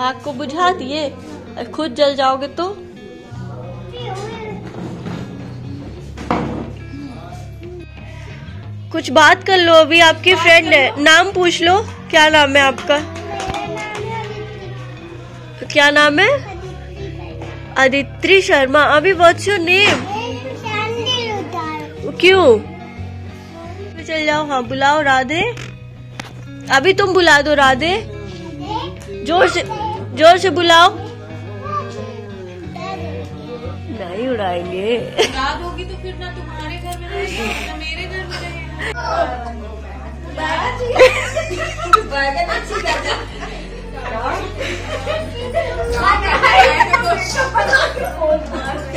आग को बुझा दिए खुद जल जाओगे तो? कुछ बात कर लो अभी, आपकी फ्रेंड है। नाम पूछ लो, क्या नाम है आपका? क्या नाम है? अदित्री शर्मा। अभी व्हाट्स योर नेम क्यों? चल जाओ हाँ बुलाओ राधे। अभी तुम बुला दो राधे। ज़ोर से ज़ोर से बुलाओ। नहीं उड़ाएँगे। होगी तो फिर ना तुम्हारे घर में ना मेरे घर में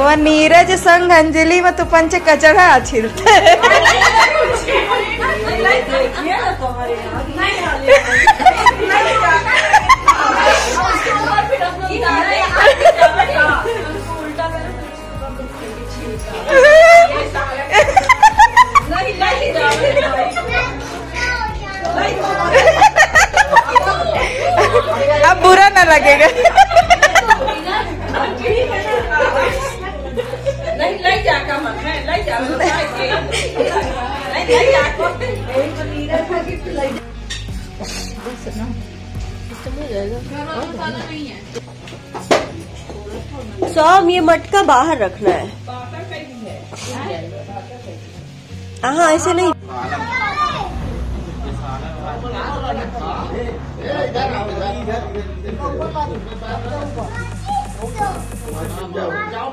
वो नीरज संग अंजलि में तू पंच कचड़ा छिलते सॉम ये मटका बाहर रखना है। हाँ ऐसे नहीं। जाओ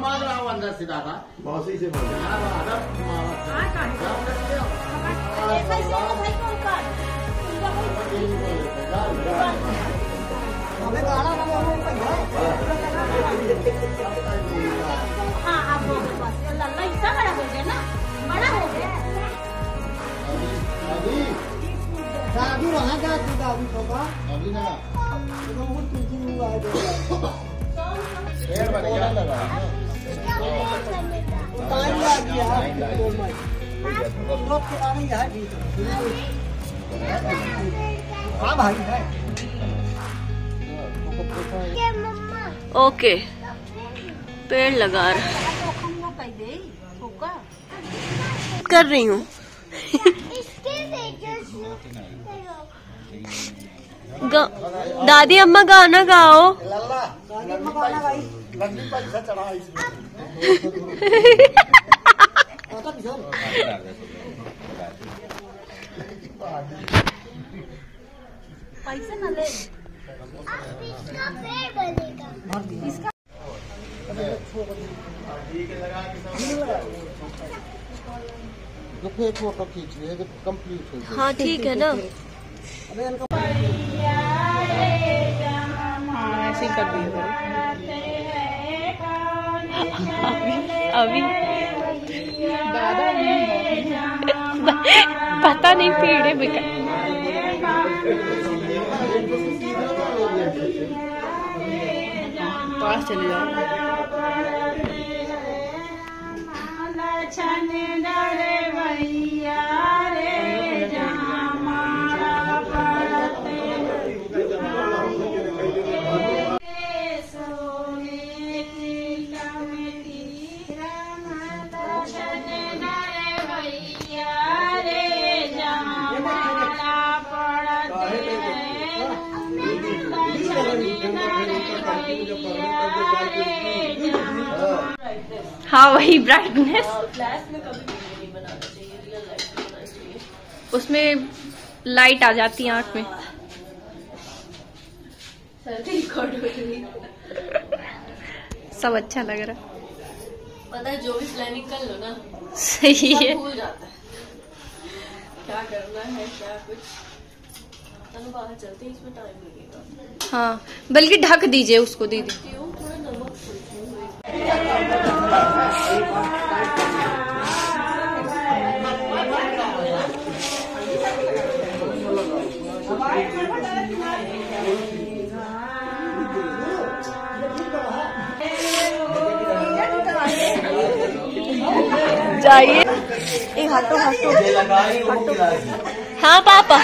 मार रहा हूँ अंदर सीधा था मौसी से बोल अभी दादू वहाँ जा तू दादू पापा अभी ना तो वो तुझी हुआ है पेड़ बन गया टाइम लग गया तो मैं लोग के आने यहाँ ठीक हाँ भाई है ओके। पेड़ लगा रहा। कर रही हूँ। दादी अम्मा गाना गाओ। पैसा चढ़ा इसमें तो फ़ोटो खींच लिए तो कंप्लीट हो हाँ ठीक है ना? ऐसे ही कर दिए अभी पता नहीं पीड़े बिका पास चले जाओ। हाँ वही ब्राइटनेस उसमें लाइट आ जाती है आँख में। सब अच्छा लग रहा पता है जो भी प्लानिंग कर लो ना सही है। भूल जाता है। क्या करना है क्या कुछ। बाहर चलते हैं इसमें टाइम लगेगा। हाँ बल्कि ढक दीजिए उसको दीदी। नमक हटो। हटो। हाँ पापा।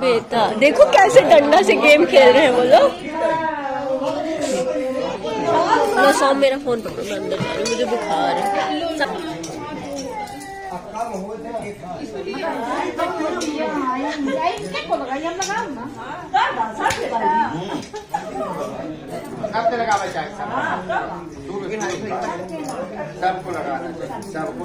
बेटा देखो कैसे डंडा से गेम खेल रहे हैं वो लोग। लो सॉम मेरा फ़ोन पकड़ो, मैं अंदर जा रही मुझे बुखार है। सबको लगाना चाहिए सबको लगाना चाहिए सबको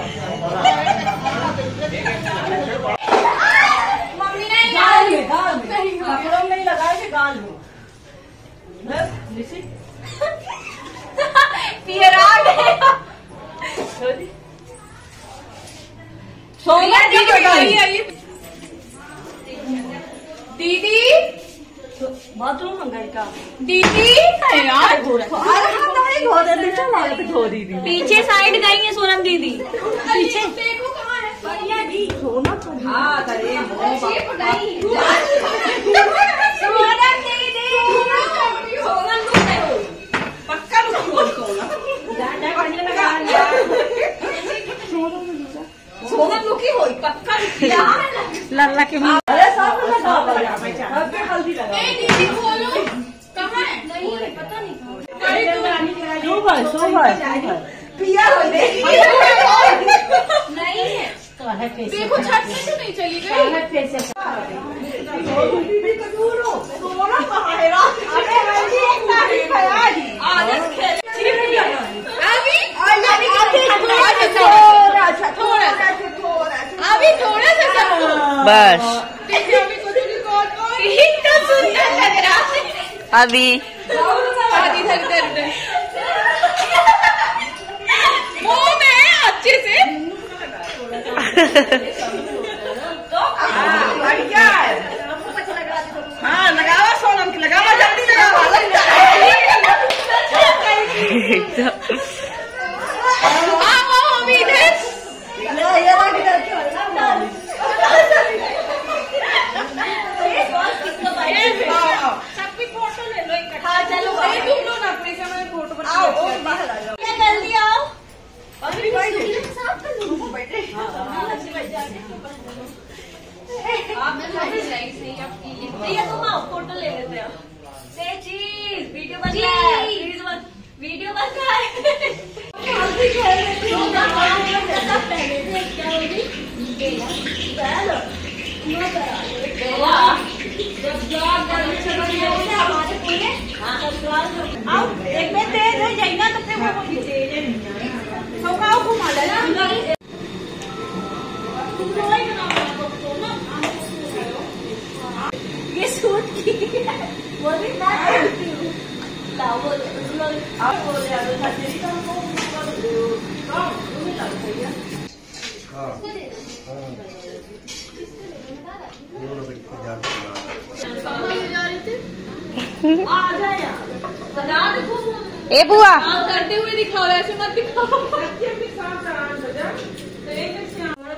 दीदी? बाथरूम मंगाई का। दीदी? यार पीछे साइड गई है सोनम दीदी। पीछे। देखो कहाँ है लल्ला के मुँह ए दीदी खोलो कहाँ है नहीं है पता नहीं कहाँ अरे तू क्यों भाई सो भाई पिया हो दे नहीं है कहाँ है फेस देखो छत में से नहीं चली गई कहाँ अभी अभी मुँह अभी। अच्छे से हाँ लगावा सोनम की लगावा जल्दी लगावा आओ आओ अभी इधर सबकी फ़ोटो ले लो इकट्ठा हाँ चलो तुम लो ना अपने समय फ़ोटो बना जल्दी आओ भैया तुम आओ फ़ोटो ले लेते हैं। से चीज़ वीडियो बन रहा है प्लीज़ बन वीडियो बन रहा है। आओ एक में तेज है जाएगा तो फिर वो है। तो घुमा लेना ये सूट की देखो ए, बुआ। करते हुए दिखाओ ऐसे मत दिखाओ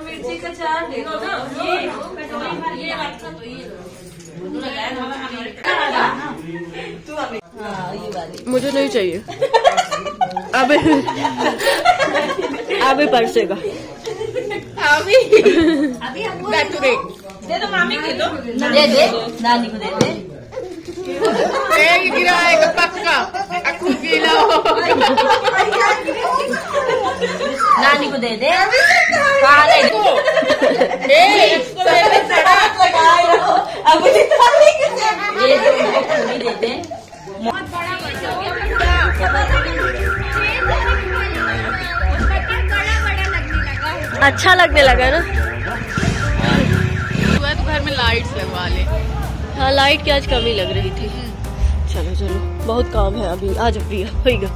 मिर्ची का चार दे दो ना ये ये रखा तो ये मुझे नहीं चाहिए। अभी अभी परसेगा। अभी। बैक टू बैक दे दो। मामी दे। दो दे। दे नानी को दे दे। गिराएगा पक्का। अखू नानी को दे दे। खा ले। अभी ये थोड़ी दे दे अच्छा लगने लगा ना। तो घर में लाइट्स लगवा ले। हाँ लाइट की आज कमी लग रही थी। चलो चलो। बहुत काम है अभी। आज प्रिया होएगा